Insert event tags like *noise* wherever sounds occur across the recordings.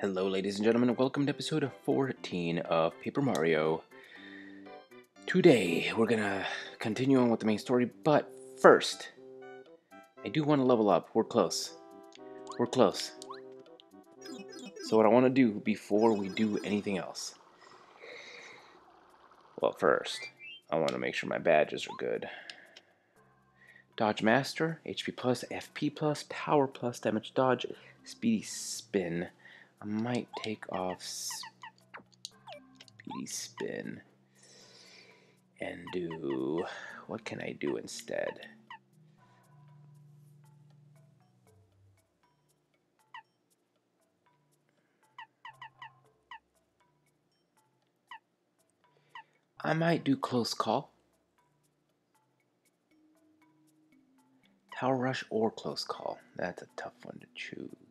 Hello, ladies and gentlemen, and welcome to episode 14 of Paper Mario. Today, we're gonna continue on with the main story, but first, I do want to level up. We're close. We're close. So what I want to do before we do anything else... Well, first, I want to make sure my badges are good. Dodge Master, HP plus, FP plus, Power plus, Damage Dodge, Speedy Spin. I might take off Speedy Spin and do... What can I do instead? I might do Close Call. Power Rush or Close Call. That's a tough one to choose.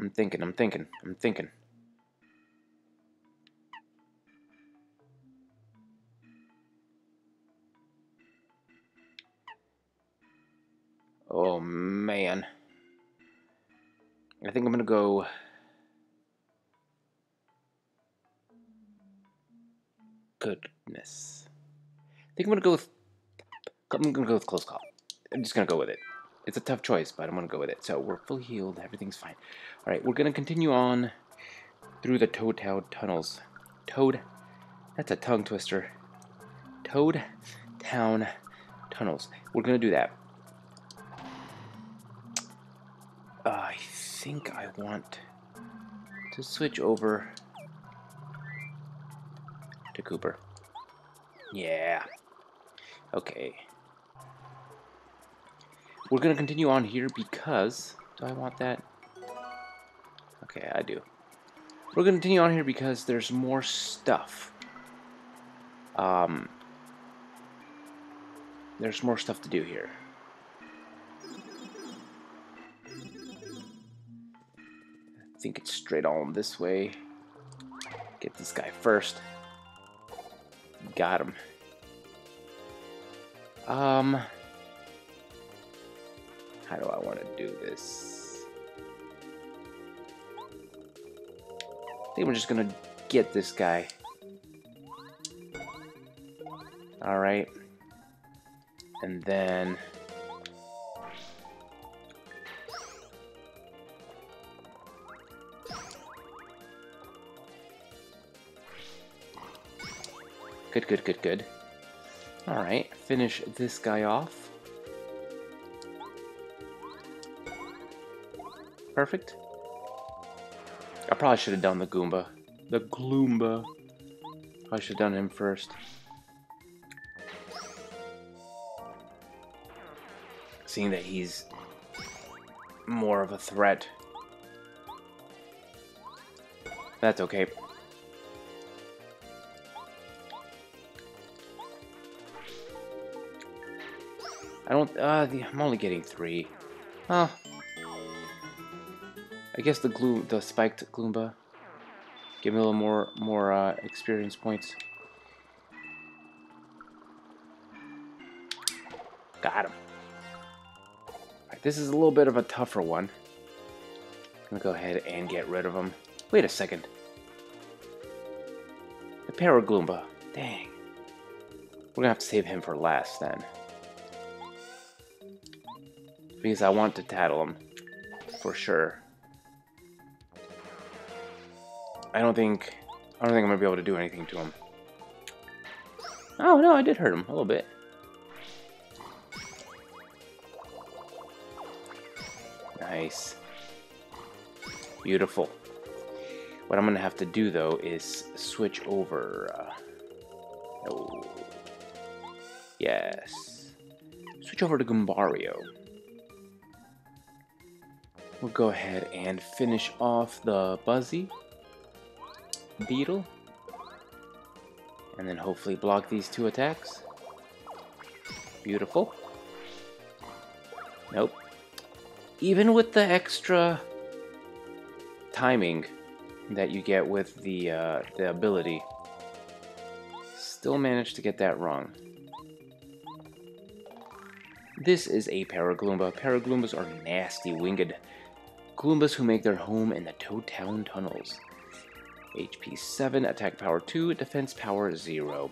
I'm thinking, I'm thinking, I'm thinking. Oh man. I think I'm gonna go goodness. I think I'm gonna go with I'm gonna go with close call. I'm just gonna go with it. It's a tough choice, but I'm gonna go with it. So we're fully healed, everything's fine. Alright, we're gonna continue on through the Toad Town tunnels. Toad that's a tongue twister. Toad Town tunnels. We're gonna do that. Uh, I think I want to switch over to Kooper. Yeah. Okay. We're going to continue on here because... Do I want that? Okay, I do. We're going to continue on here because there's more stuff. Um, there's more stuff to do here. I think it's straight on this way. Get this guy first. Got him. Um, how do I want to do this? Think we're just gonna get this guy. Alright. And then... Good, good, good, good. Alright, finish this guy off. Perfect. I probably should have done the Goomba. The Gloomba. I should have done him first. Seeing that he's more of a threat. That's okay. I don't, uh, I'm only getting three. Huh. I guess the glue, the spiked Gloomba. Give me a little more, more, uh, experience points. Got him. Right, this is a little bit of a tougher one. I'm gonna go ahead and get rid of him. Wait a second. The Paragloomba. Dang. We're gonna have to save him for last then because I want to tattle him for sure. I don't think I don't think I'm gonna be able to do anything to him. Oh no, I did hurt him a little bit. Nice. Beautiful. What I'm gonna have to do though is switch over. Uh, oh. Yes. Switch over to Goombario we'll go ahead and finish off the Buzzy Beetle. And then hopefully block these two attacks. Beautiful. Nope. Even with the extra timing that you get with the, uh, the ability, still managed to get that wrong. This is a Paragloomba. Paragloombas are nasty winged Gloombas who make their home in the Toad Town tunnels. HP 7, attack power 2, defense power 0.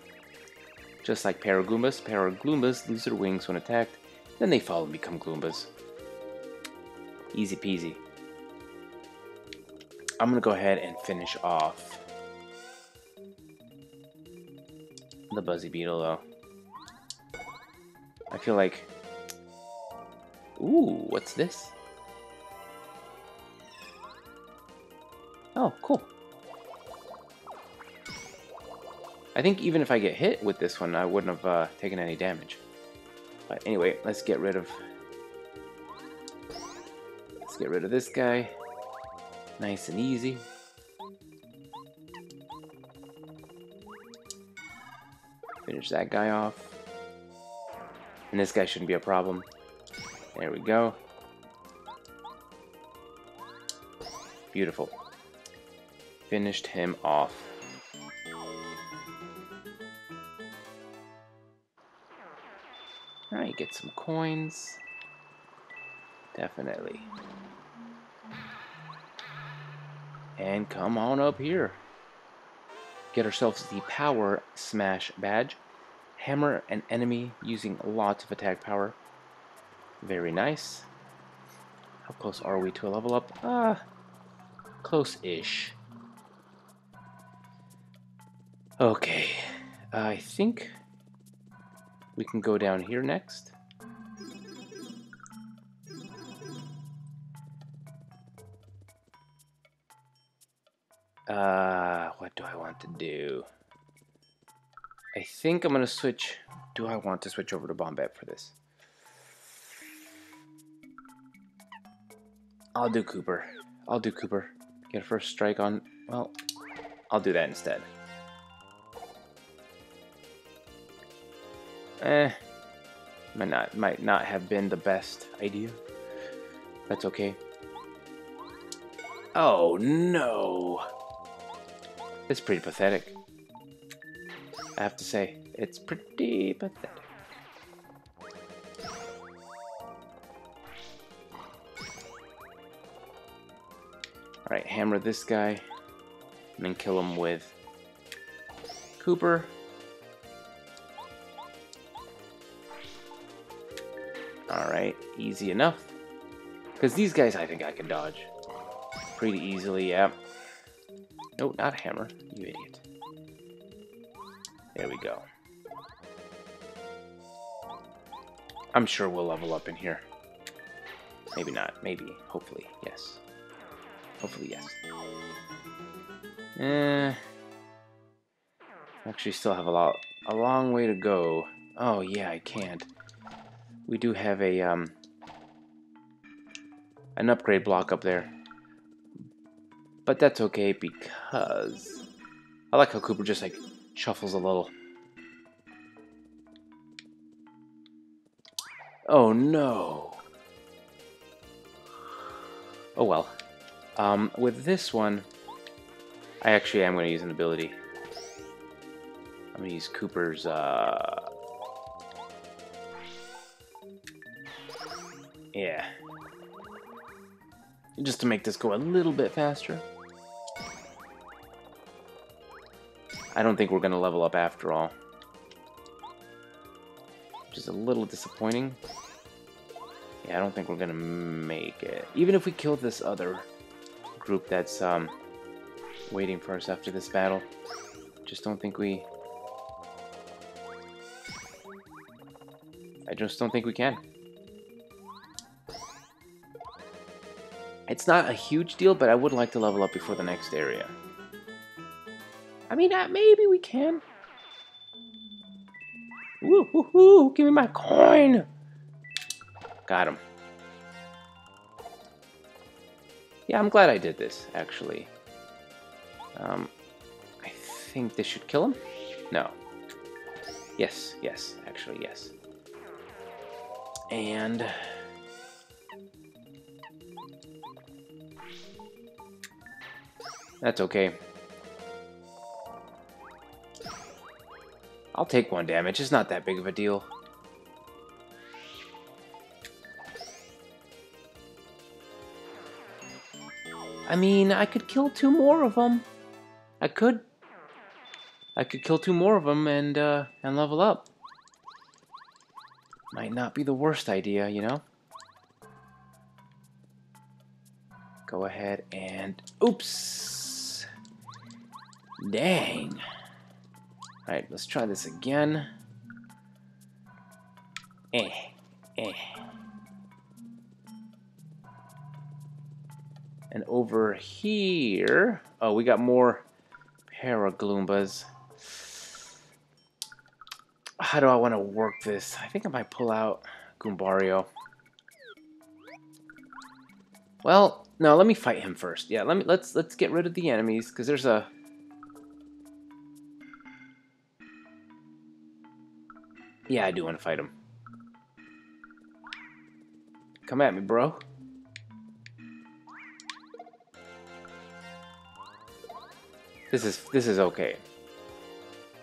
Just like Paragoombas, Paragloomba's lose their wings when attacked, then they fall and become Gloombas. Easy peasy. I'm gonna go ahead and finish off the Buzzy Beetle though. I feel like... Ooh, what's this? Oh, cool. I think even if I get hit with this one, I wouldn't have uh, taken any damage. But anyway, let's get rid of... Let's get rid of this guy. Nice and easy. Finish that guy off. And this guy shouldn't be a problem. There we go. Beautiful. Finished him off. Get some coins. Definitely. And come on up here. Get ourselves the Power Smash badge. Hammer an enemy using lots of attack power. Very nice. How close are we to a level up? Ah, close-ish. Okay, I think we can go down here next. Uh, what do I want to do? I think I'm going to switch... Do I want to switch over to Bombette for this? I'll do Kooper. I'll do Kooper. Get a first strike on... Well, I'll do that instead. Eh, might not might not have been the best idea. That's okay. Oh no! It's pretty pathetic. I have to say, it's pretty pathetic. Alright, hammer this guy, and then kill him with Kooper. Alright, easy enough. Because these guys I think I can dodge. Pretty easily, yeah. No, not hammer, you idiot. There we go. I'm sure we'll level up in here. Maybe not, maybe, hopefully, yes. Hopefully, yes. Eh... Actually still have a lot, a long way to go. Oh yeah, I can't we do have a um, an upgrade block up there. But that's okay because I like how Kooper just like shuffles a little. Oh no. Oh well. Um, with this one, I actually am going to use an ability. I'm going to use Kooper's uh, Yeah. Just to make this go a little bit faster. I don't think we're going to level up after all. Which is a little disappointing. Yeah, I don't think we're going to make it. Even if we kill this other group that's um, waiting for us after this battle. Just don't think we... I just don't think we can. It's not a huge deal, but I would like to level up before the next area. I mean, uh, maybe we can. Woo, woo, woo, give me my coin. Got him. Yeah, I'm glad I did this, actually. Um, I think this should kill him? No. Yes, yes, actually, yes. And... That's okay. I'll take one damage. It's not that big of a deal. I mean, I could kill two more of them. I could. I could kill two more of them and, uh, and level up. Might not be the worst idea, you know? Go ahead and... Oops! Dang! Alright, let's try this again. Eh, eh. And over here... Oh, we got more Paragloombas. How do I want to work this? I think I might pull out Goombario. Well, no, let me fight him first. Yeah, let me let's let's get rid of the enemies because there's a Yeah, I do want to fight him. Come at me, bro. This is this is okay.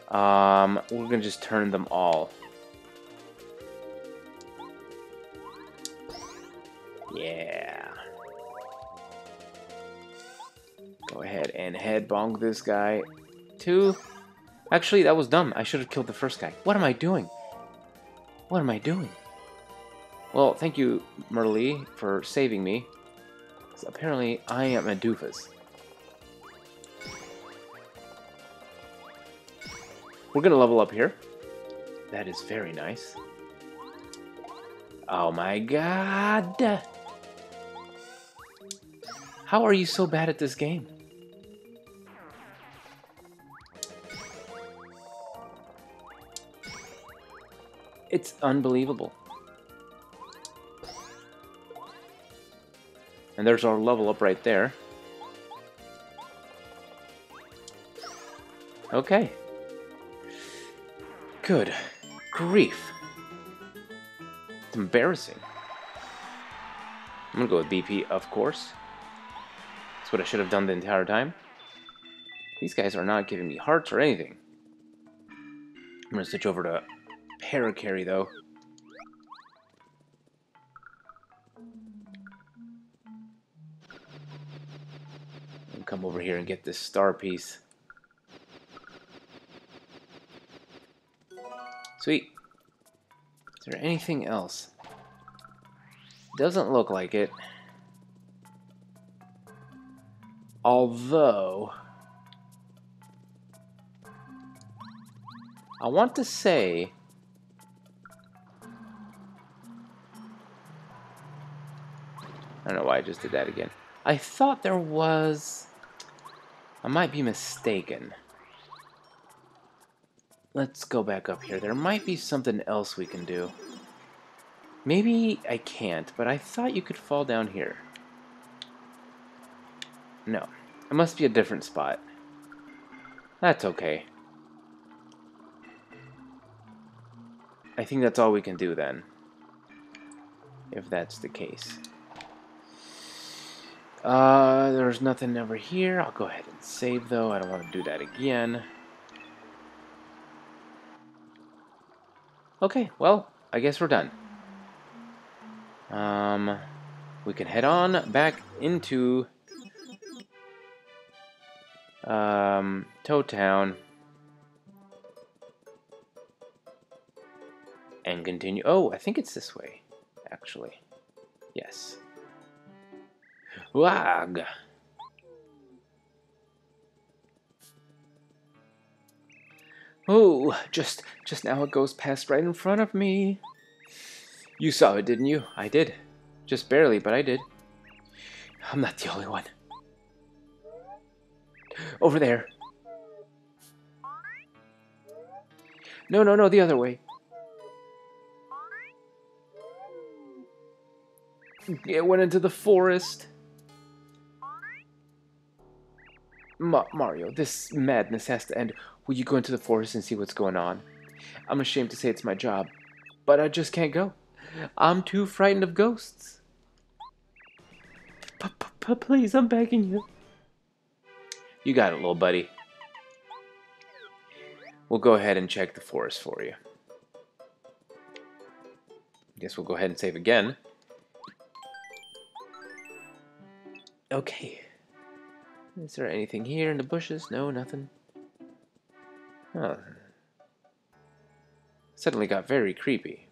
Um, we're gonna just turn them all. Yeah. Go ahead and head bonk this guy. Two. Actually, that was dumb. I should have killed the first guy. What am I doing? What am I doing? Well, thank you, Merlee, for saving me. Apparently, I am a doofus. We're gonna level up here. That is very nice. Oh my god! How are you so bad at this game? It's unbelievable. And there's our level up right there. Okay. Good grief. It's embarrassing. I'm gonna go with BP, of course. That's what I should have done the entire time. These guys are not giving me hearts or anything. I'm gonna switch over to Parakarry, though. And come over here and get this star piece. Sweet. Is there anything else? Doesn't look like it. Although... I want to say I don't know why I just did that again. I thought there was... I might be mistaken. Let's go back up here. There might be something else we can do. Maybe I can't, but I thought you could fall down here. No. It must be a different spot. That's okay. I think that's all we can do then. If that's the case. Uh, there's nothing over here. I'll go ahead and save, though. I don't want to do that again. Okay, well, I guess we're done. Um, we can head on back into um, Toad Town and continue. Oh, I think it's this way, actually. Yes. Wag. Oh, just just now it goes past right in front of me. You saw it, didn't you? I did. Just barely, but I did. I'm not the only one. Over there. No, no, no, the other way. It went into the forest. Ma Mario, this madness has to end. Will you go into the forest and see what's going on? I'm ashamed to say it's my job, but I just can't go. I'm too frightened of ghosts. P -p Please, I'm begging you. You got it, little buddy. We'll go ahead and check the forest for you. Guess we'll go ahead and save again. Okay. Is there anything here in the bushes? No, nothing. Huh. Suddenly got very creepy.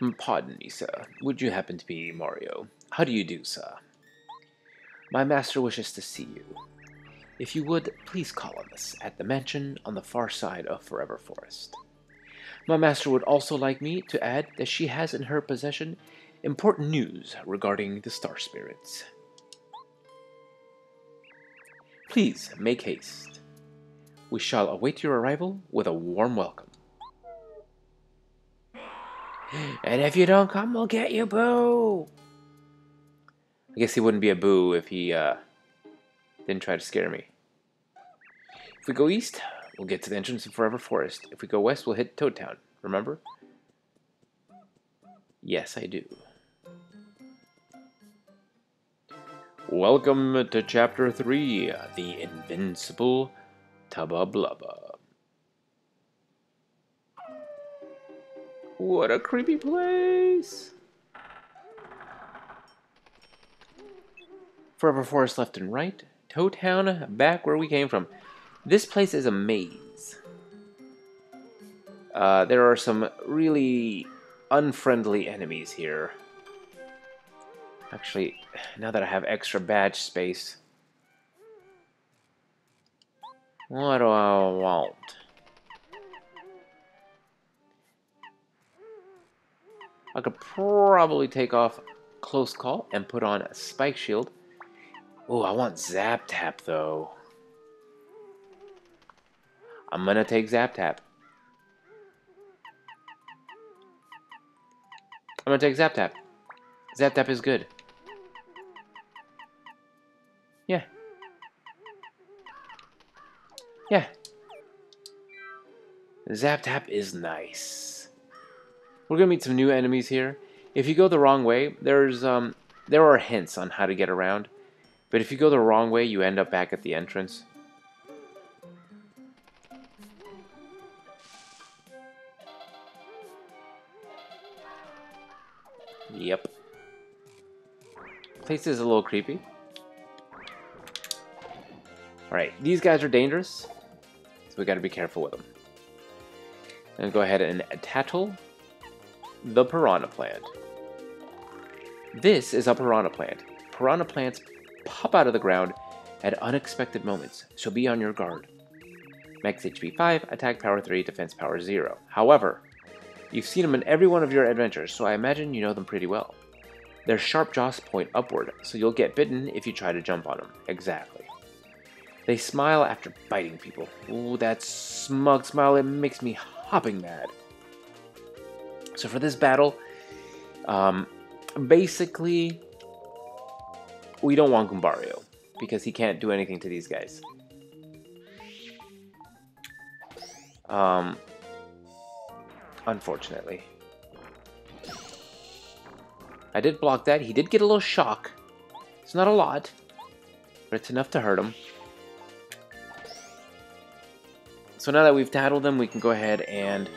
Mm, pardon me, sir. Would you happen to be Mario? How do you do, sir? My master wishes to see you. If you would, please call on us at the mansion on the far side of Forever Forest. My master would also like me to add that she has in her possession important news regarding the Star Spirits. Please make haste. We shall await your arrival with a warm welcome. And if you don't come, we'll get you, boo! I guess he wouldn't be a boo if he uh, didn't try to scare me. If we go east, we'll get to the entrance of Forever Forest. If we go west, we'll hit Toad Town. Remember? Yes, I do. Welcome to Chapter 3, The Invincible Tubba Blubba. What a creepy place! Forever Forest left and right. Toad Town back where we came from. This place is a maze. Uh, there are some really unfriendly enemies here. Actually, now that I have extra badge space, what do I want? I could probably take off Close Call and put on a Spike Shield. Oh, I want Zap Tap though. I'm gonna take Zap Tap. I'm gonna take Zap Tap. Zap Tap is good. Yeah. Zap Tap is nice. We're gonna meet some new enemies here. If you go the wrong way, there's um there are hints on how to get around. But if you go the wrong way, you end up back at the entrance. Yep. Place is a little creepy. Alright, these guys are dangerous, we gotta be careful with them. And go ahead and tattle the piranha plant. This is a piranha plant. Piranha plants pop out of the ground at unexpected moments, so be on your guard. Max HP 5, attack power 3, defense power 0. However, you've seen them in every one of your adventures, so I imagine you know them pretty well. Their sharp jaws point upward, so you'll get bitten if you try to jump on them. Exactly. They smile after biting people. Ooh, that smug smile, it makes me hopping mad. So for this battle, um, basically, we don't want Goombario because he can't do anything to these guys. Um, unfortunately. I did block that. He did get a little shock. It's not a lot, but it's enough to hurt him. So now that we've tattled them, we can go ahead and...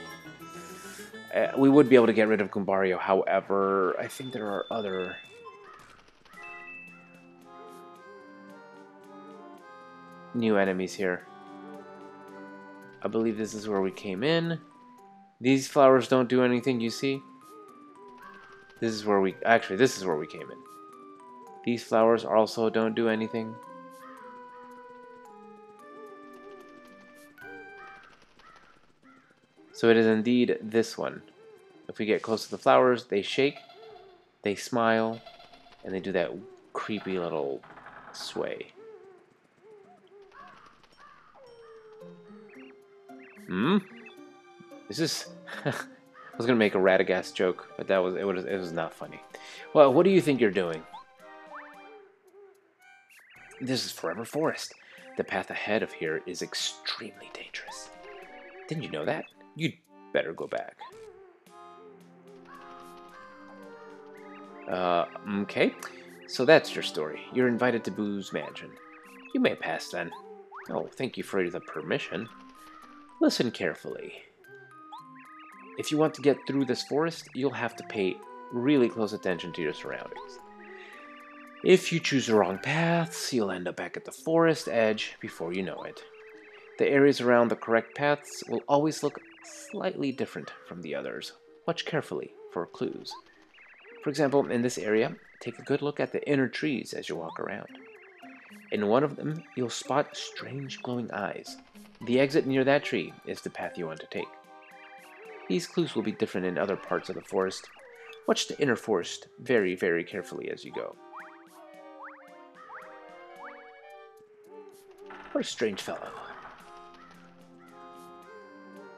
Uh, we would be able to get rid of Goombario, However, I think there are other... new enemies here. I believe this is where we came in. These flowers don't do anything, you see? This is where we... Actually, this is where we came in. These flowers also don't do anything. So it is indeed this one. If we get close to the flowers, they shake, they smile, and they do that creepy little sway. Hmm? This is... *laughs* I was gonna make a Radagast joke, but that was it was it was not funny. Well, what do you think you're doing? This is Forever Forest. The path ahead of here is extremely dangerous. Didn't you know that? You'd better go back. Uh, okay. So that's your story. You're invited to Boo's mansion. You may pass then. Oh, thank you for the permission. Listen carefully. If you want to get through this forest, you'll have to pay really close attention to your surroundings. If you choose the wrong paths, you'll end up back at the forest edge before you know it. The areas around the correct paths will always look slightly different from the others. Watch carefully for clues. For example, in this area, take a good look at the inner trees as you walk around. In one of them, you'll spot strange glowing eyes. The exit near that tree is the path you want to take. These clues will be different in other parts of the forest. Watch the inner forest very, very carefully as you go. What a strange fellow.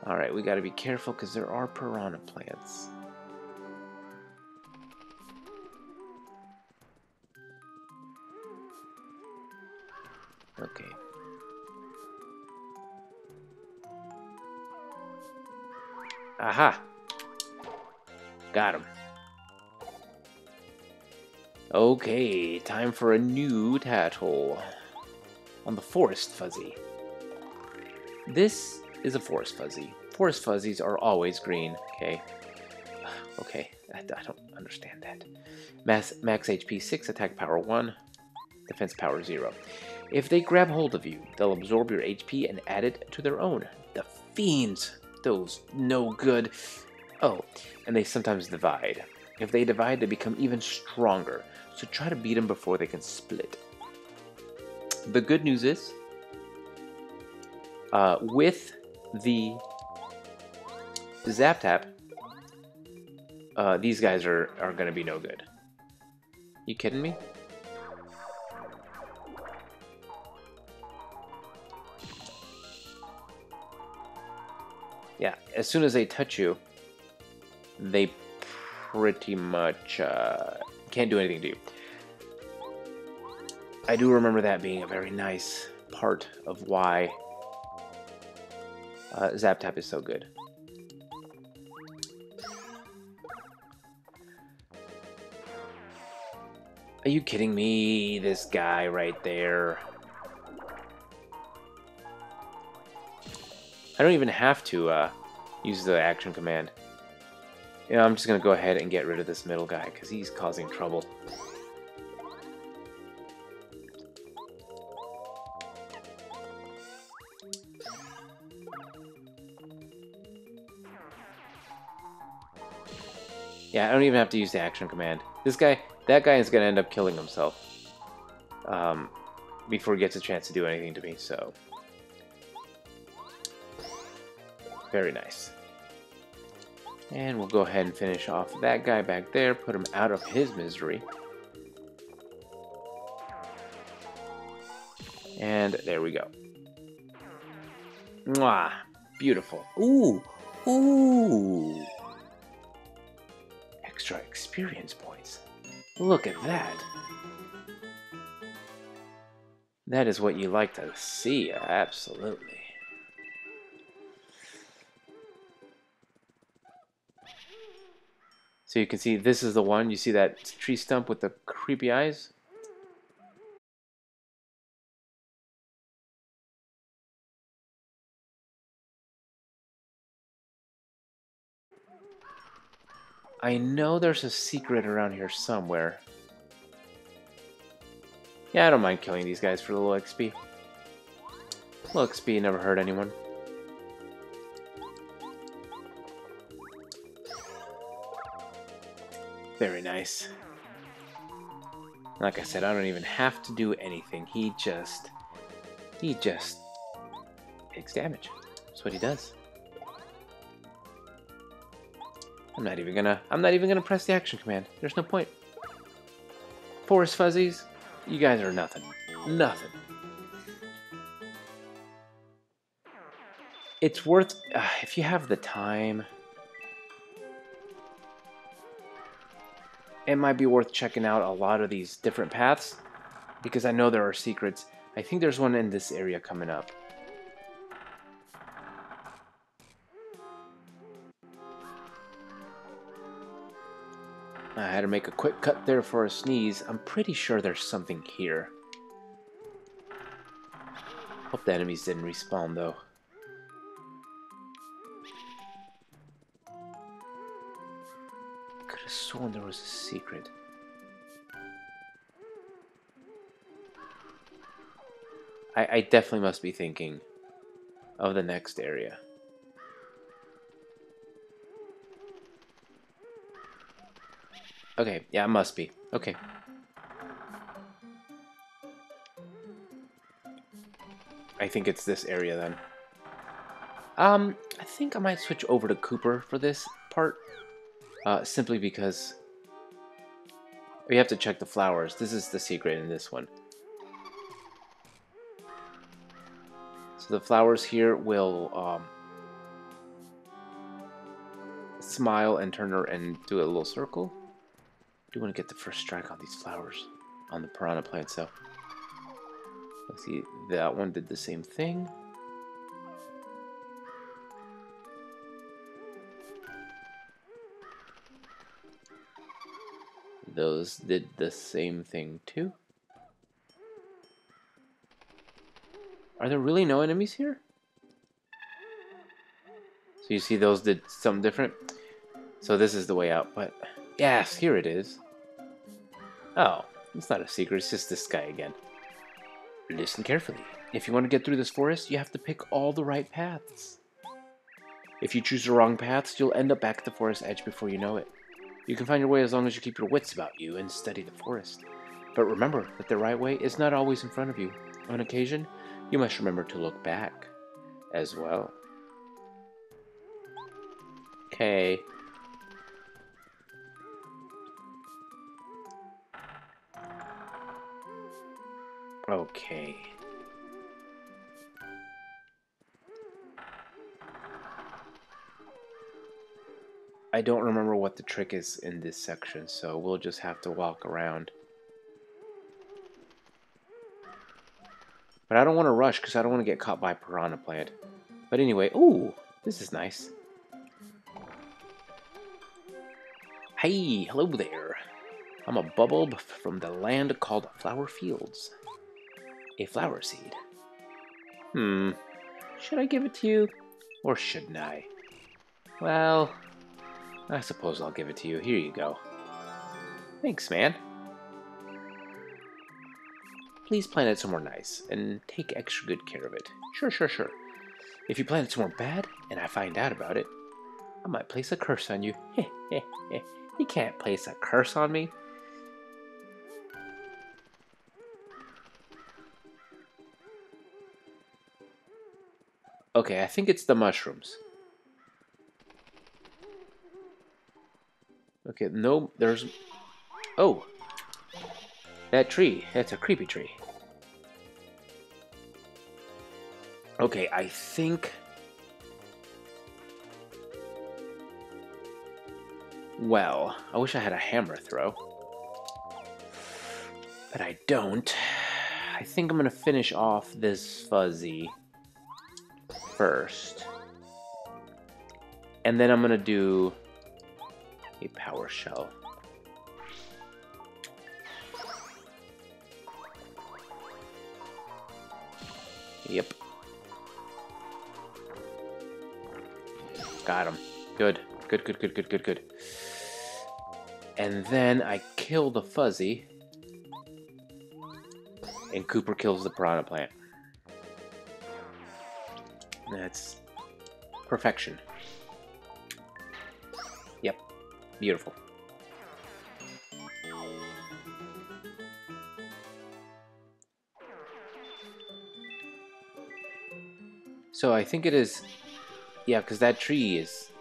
Alright, we gotta be careful because there are piranha plants. Okay. Aha! Got him. Okay, time for a new hole on the Forest Fuzzy. This is a Forest Fuzzy. Forest Fuzzies are always green, okay? *sighs* Okay, I, don't understand that. Mass, max HP 6, attack power 1, defense power 0. If they grab hold of you, they'll absorb your HP and add it to their own. The fiends! Those no good. Oh, and they sometimes divide. If they divide, they become even stronger, so try to beat them before they can split. The good news is, uh, with the Zap Tap, uh, these guys are, are going to be no good. You kidding me? Yeah, as soon as they touch you, they pretty much uh, can't do anything to you. I do remember that being a very nice part of why uh, Zap Tap is so good. Are you kidding me? This guy right there. I don't even have to uh, use the action command. You know, I'm just going to go ahead and get rid of this middle guy because he's causing trouble. Yeah, I don't even have to use the action command. This guy, that guy is going to end up killing himself um, before he gets a chance to do anything to me, so... Very nice. And we'll go ahead and finish off that guy back there, put him out of his misery. And there we go. Mwah! Beautiful. Ooh! Ooh! Extra experience points. Look at that. That is what you like to see, absolutely. So you can see this is the one, you see that tree stump with the creepy eyes? I know there's a secret around here somewhere. Yeah, I don't mind killing these guys for a little XP. Little XP never hurt anyone. Very nice. Like I said, I don't even have to do anything. He just... He just... takes damage. That's what he does. I'm not even gonna, I'm not even gonna press the action command. There's no point. Forest Fuzzies, you guys are nothing. Nothing. It's worth, uh, if you have the time, it might be worth checking out a lot of these different paths because I know there are secrets. I think there's one in this area coming up. I had to make a quick cut there for a sneeze. I'm pretty sure there's something here. Hope the enemies didn't respawn, though. Could have sworn there was a secret. I, I definitely must be thinking of the next area. Okay, yeah, it must be. Okay. I think it's this area then. Um, I think I might switch over to Kooper for this part. Uh, simply because we have to check the flowers. This is the secret in this one. So the flowers here will um, smile and turn her and do a little circle. Do want to get the first strike on these flowers on the piranha plant, so let's see, that one did the same thing. Those did the same thing too. Are there really no enemies here? So you see those did something different? So this is the way out, but yes, here it is. Oh, it's not a secret, it's just this guy again. Listen carefully. If you want to get through this forest, you have to pick all the right paths. If you choose the wrong paths, you'll end up back at the forest edge before you know it. You can find your way as long as you keep your wits about you and study the forest. But remember that the right way is not always in front of you. On occasion, you must remember to look back as well. Okay. Okay. I don't remember what the trick is in this section, so we'll just have to walk around. But I don't want to rush because I don't want to get caught by Piranha Plant. But anyway, ooh, this is nice. Hey, hello there. I'm a Bubulb from the land called Flower Fields. A flower seed. Hmm, should I give it to you? Or shouldn't I? Well, I suppose I'll give it to you. Here you go. Thanks, man. Please plant it somewhere nice, and take extra good care of it. Sure, sure, sure. If you plant it somewhere bad, and I find out about it, I might place a curse on you. Heh heh heh. You can't place a curse on me. Okay, I think it's the mushrooms. Okay, no, there's... Oh! That tree, that's a creepy tree. Okay, I think... Well, I wish I had a hammer throw. But I don't. I think I'm to finish off this fuzzy first. And then I'm going to do a power shell. Yep. Got him. Good. Good, good, good, good, good, good. And then I kill the fuzzy. And Kooper kills the piranha plant. That's perfection. Yep. Beautiful. So I think it is... Yeah, because that tree is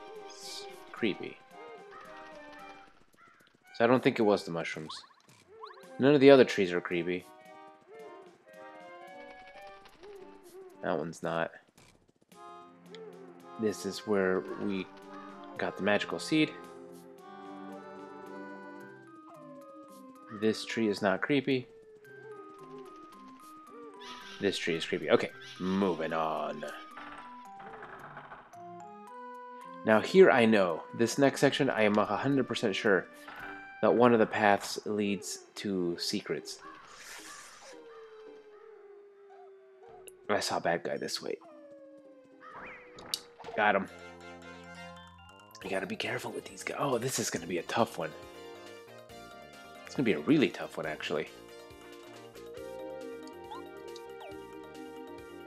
creepy. So I don't think it was the mushrooms. None of the other trees are creepy. That one's not. This is where we got the magical seed. This tree is not creepy. This tree is creepy. Okay, moving on. Now here I know, this next section I am 100% sure that one of the paths leads to secrets. I saw a bad guy this way. Got him. You gotta be careful with these guys. Oh, this is gonna be a tough one. It's gonna be a really tough one, actually.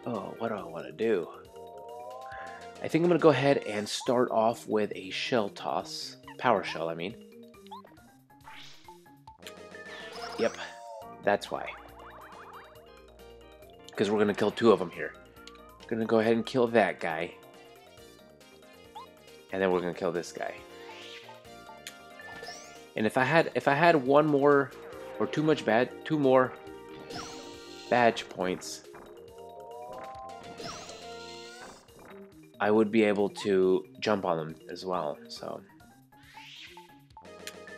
Oh, what do I want to do? I think I'm to go ahead and start off with a shell toss. Power shell, I mean. Yep, that's why. Because we're to kill two of them here. To go ahead and kill that guy. And then we're to kill this guy. And if I had if I had one more or too much bad two more badge points, I would be able to jump on them as well. So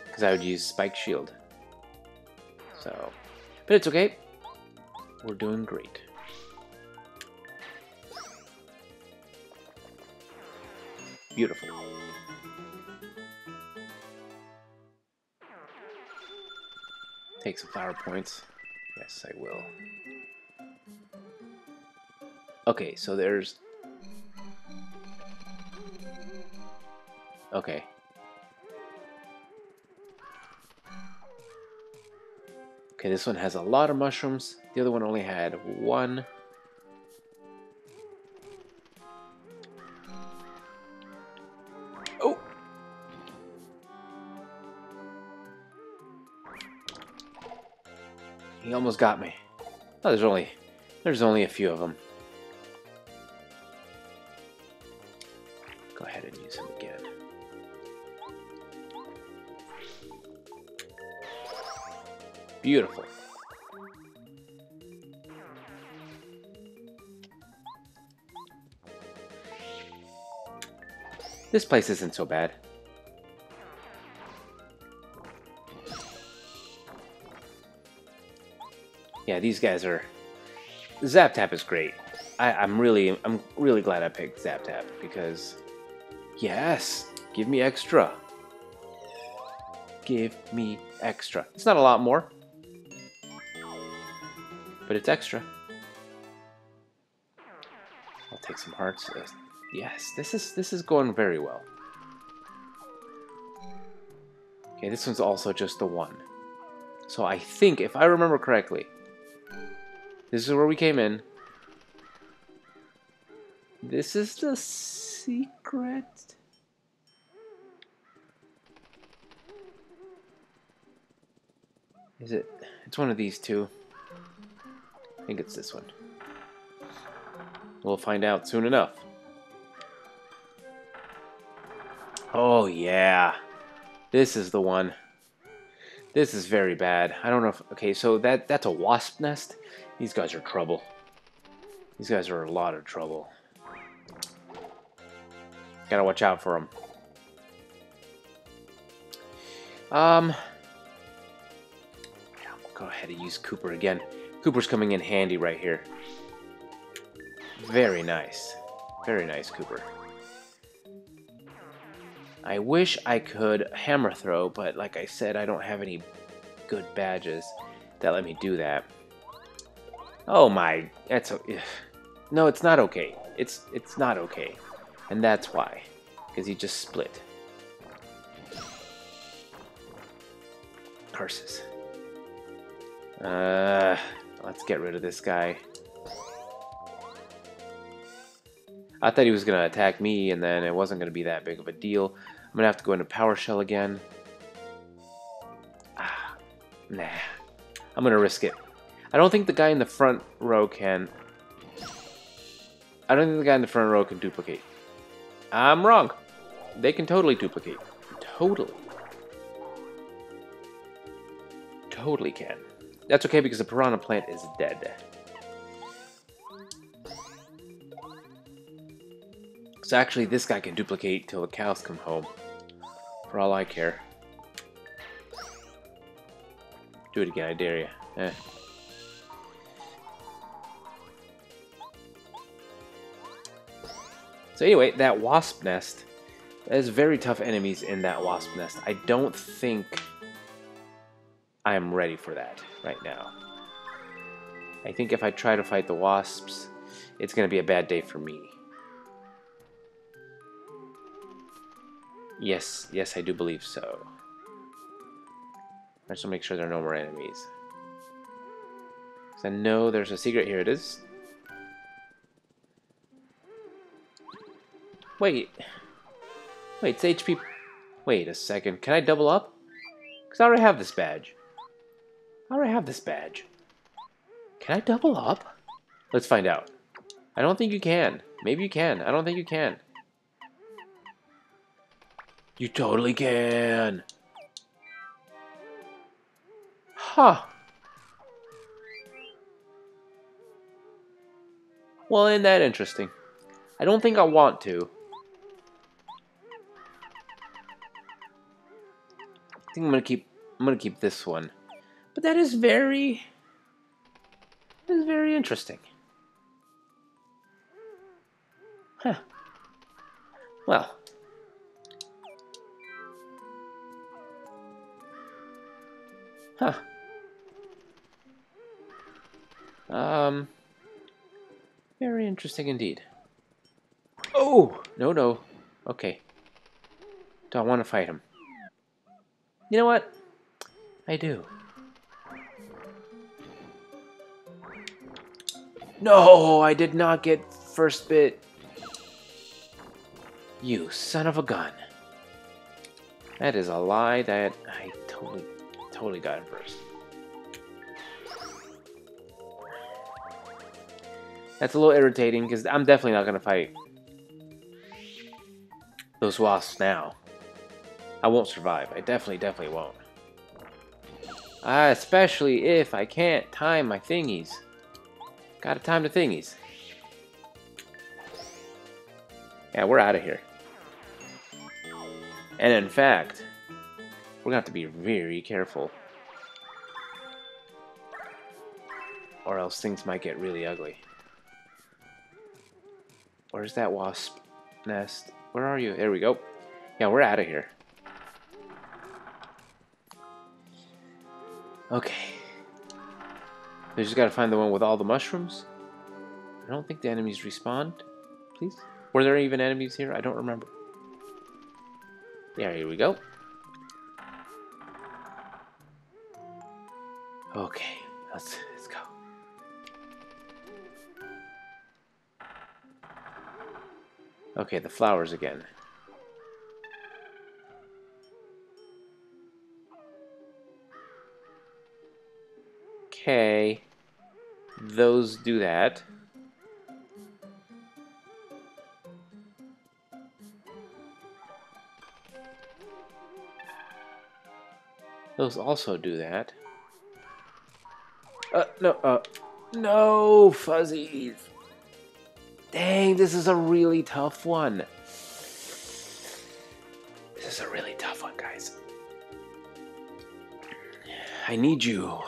because I would use spike shield. So, but it's okay. We're doing great. Beautiful. Take some flower points. Yes, I will. Okay, so there's... Okay. Okay, this one has a lot of mushrooms. The other one only had one. Almost got me. Oh, there's only there's only a few of them. Go ahead and use him again. Beautiful. This place isn't so bad. These guys are... Zap Tap is great. I, I'm really, I'm really glad I picked Zap Tap because, yes, give me extra. Give me extra. It's not a lot more, but it's extra. I'll take some hearts. Uh, yes, this is this is going very well. Okay, this one's also just the one. So I think, if I remember correctly, this is where we came in. This is the secret. Is it? It's one of these two. I think it's this one. We'll find out soon enough. Oh, yeah. This is the one. This is very bad. I don't know if... Okay, so that that's a wasp nest. These guys are trouble. These guys are a lot of trouble. Gotta watch out for them. Um... Go ahead and use Kooper again. Kooper's coming in handy right here. Very nice. Very nice, Kooper. I wish I could hammer throw, but like I said, I don't have any good badges that let me do that. Oh my, that's a, no, it's not okay. It's it's not okay, and that's why, because he just split. Curses. Uh, let's get rid of this guy. I thought he was to attack me, and then it wasn't to be that big of a deal. I'm to have to go into Power Shell again. Ah, nah. I'm to risk it. I don't think the guy in the front row can... I don't think the guy in the front row can duplicate. I'm wrong. They can totally duplicate. Totally. Totally can. That's okay because the piranha plant is dead. So actually, this guy can duplicate till the cows come home. For all I care. Do it again, I dare you. Eh. So anyway, that wasp nest, there's very tough enemies in that wasp nest. I don't think I'm ready for that right now. I think if I try to fight the wasps, it's going to be a bad day for me. Yes, yes, I do believe so. I just want to make sure there are no more enemies. I know there's a secret here. It is. Wait. Wait, it's HP... Wait a second. Can I double up? Because I already have this badge. I already have this badge. Can I double up? Let's find out. I don't think you can. Maybe you can. I don't think you can. You totally can. Huh. Well, isn't that interesting? I don't think I want to. I think I'm gonna keep I'm gonna keep this one. But that is very that is very interesting. Huh. Well. Huh. Um very interesting indeed. Oh! No, no. Okay. Don't want to fight him. You know what? I do. No, I did not get first bit. You son of a gun. That is a lie that I totally, totally got it first. That's a little irritating because I'm definitely not going to fight those wasps now. I won't survive. I definitely, definitely won't. Uh, especially if I can't time my thingies. Gotta time the thingies. Yeah, we're out of here. And in fact, we're gonna have to be very careful. Or else things might get really ugly. Where's that wasp nest? Where are you? There we go. Yeah, we're out of here. Okay. We just gotta find the one with all the mushrooms. I don't think the enemies respawned. Please? Were there even enemies here? I don't remember. Yeah, here we go. Okay, let's let's go. Okay, the flowers again. Okay. Those do that. Those also do that. Uh, no, uh, no, fuzzies. Dang, this is a really tough one. This is a really tough one, guys. I need you.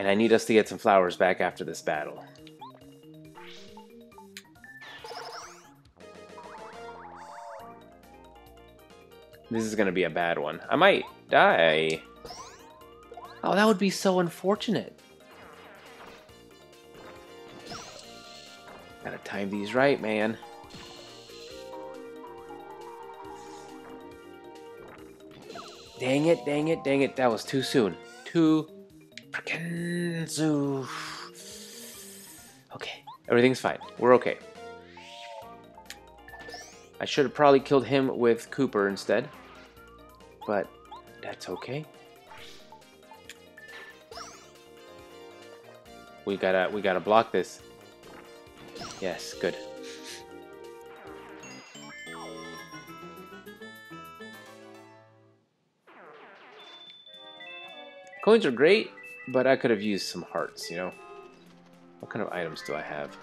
And I need us to get some flowers back after this battle. This is gonna be a bad one. I might die. Oh, that would be so unfortunate. Gotta time these right, man. Dang it, dang it, dang it. That was too soon. Too freaking soon. Okay, everything's fine. We're okay. I should have probably killed him with Kooper instead. But that's okay. We gotta we gotta block this. Yes, good. Coins are great, but I could have used some hearts, you know? What kind of items do I have?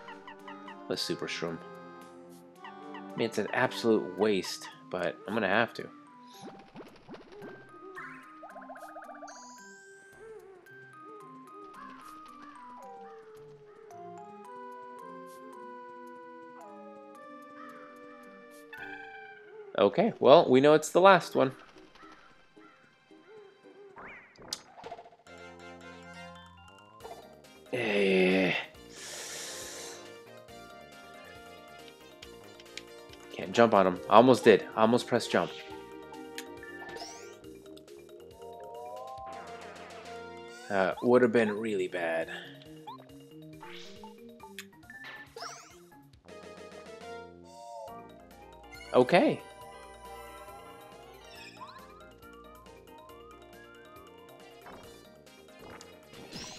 The super shroom. I mean, it's an absolute waste, but I'm gonna have to. Okay, well, we know it's the last one. Jump on him. I almost did. I almost pressed jump. Uh, would have been really bad. Okay.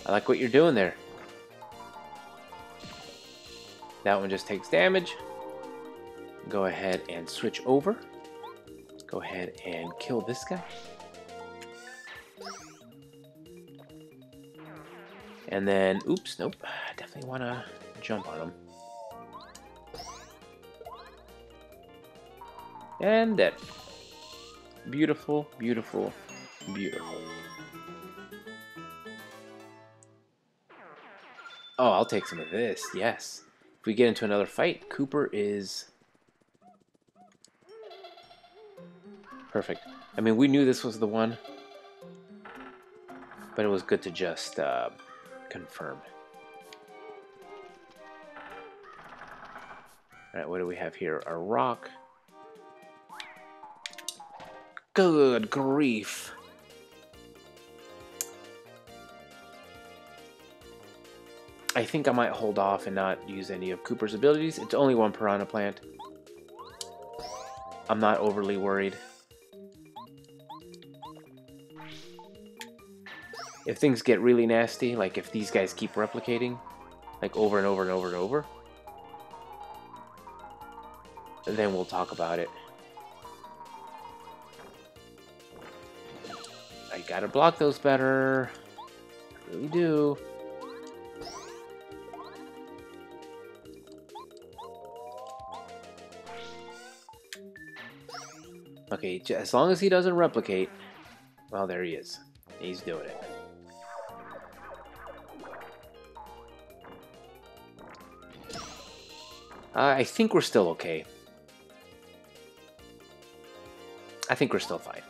I like what you're doing there. That one just takes damage. Go ahead and switch over. Go ahead and kill this guy. And then, oops, nope. I definitely want to jump on him. And dead. Beautiful, beautiful, beautiful. Oh, I'll take some of this, yes. If we get into another fight, Kooper is... Perfect. I mean, we knew this was the one. But it was good to just uh, confirm. Alright, what do we have here? A rock. Good grief. I think I might hold off and not use any of Kooper's abilities. It's only one Piranha Plant. I'm not overly worried. If things get really nasty, like if these guys keep replicating, like over and over and over and over, then we'll talk about it. I gotta block those better. I really do. Okay, as long as he doesn't replicate. Well, there he is. He's doing it. Uh, I think we're still okay. I think we're still fine.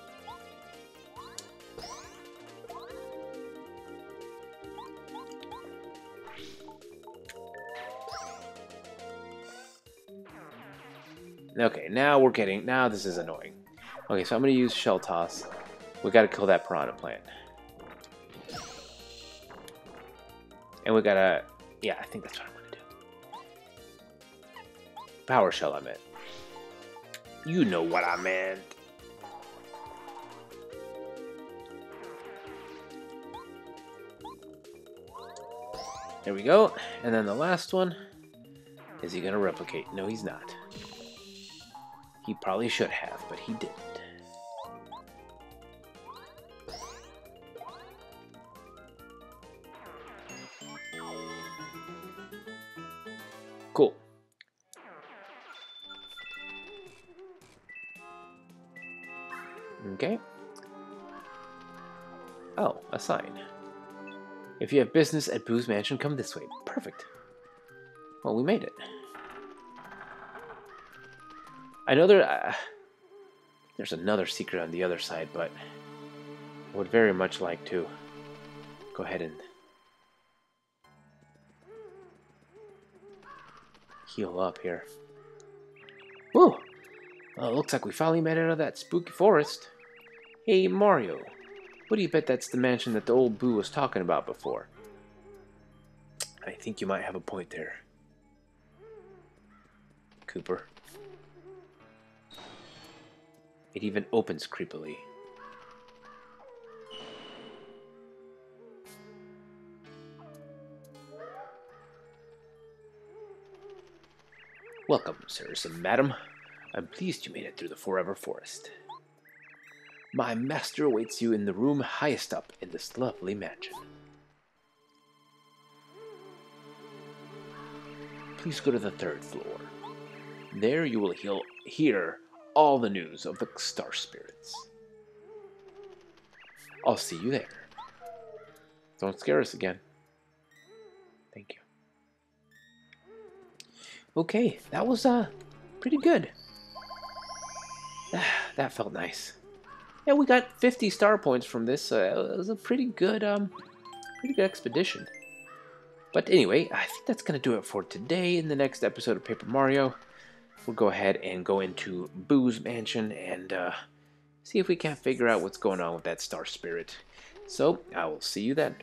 Okay, now we're getting... Now this is annoying. Okay, so I'm going to use Shell Toss. We got to kill that Piranha Plant. And we got to... Yeah, I think that's what I'm going to do. Power Shell, I meant. You know what I meant. There we go. And then the last one. Is he going to replicate? No, he's not. He probably should have, but he didn't. If you have business at Boo's Mansion, come this way. Perfect. Well, we made it. I know there, uh, there's another secret on the other side, but I would very much like to go ahead and heal up here. Woo! Well, looks like we finally made it out of that spooky forest. Hey, Mario. What do you bet that's the mansion that the old Boo was talking about before? I think you might have a point there. Kooper. It even opens creepily. Welcome, sirs and madam. I'm pleased you made it through the Forever Forest. My master awaits you in the room highest up in this lovely mansion. Please go to the third floor. There you will hear all the news of the Star Spirits. I'll see you there. Don't scare us again. Thank you. Okay, that was uh pretty good. *sighs* that felt nice. Yeah, we got 50 star points from this. It was a pretty good um pretty good expedition. But anyway, I think that's going to do it for today. In the next episode of Paper Mario, we'll go ahead and go into Boo's Mansion and uh, see if we can't figure out what's going on with that Star Spirit. So, I will see you then.